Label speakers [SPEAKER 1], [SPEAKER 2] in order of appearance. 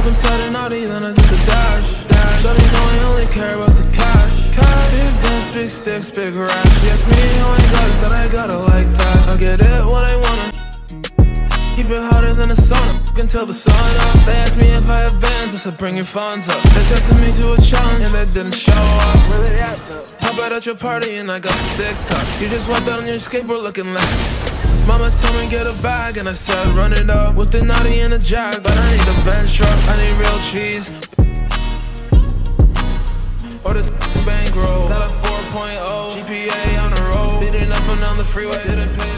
[SPEAKER 1] started naughty, then I took a dash. dash. Shorty I only care about the cash. cash. Big guns, big sticks, big racks. Asked me I got it, said I got it like that. I get it when I wanna. Keep it hotter than a sauna, until the sun up. They asked me if I have bands, I said bring your funds up. They tested me to a challenge and they didn't show up. Where they at though? Pop out at your party and I got the stick tuck. You just walked out on your skateboard looking like. Mama told me get a bag and I said run it up with the naughty and the jack, but I need a bench truck. I need real cheese. Or this bankroll. Got a 4.0 GPA on the road. Beating up and down the freeway. Didn't pay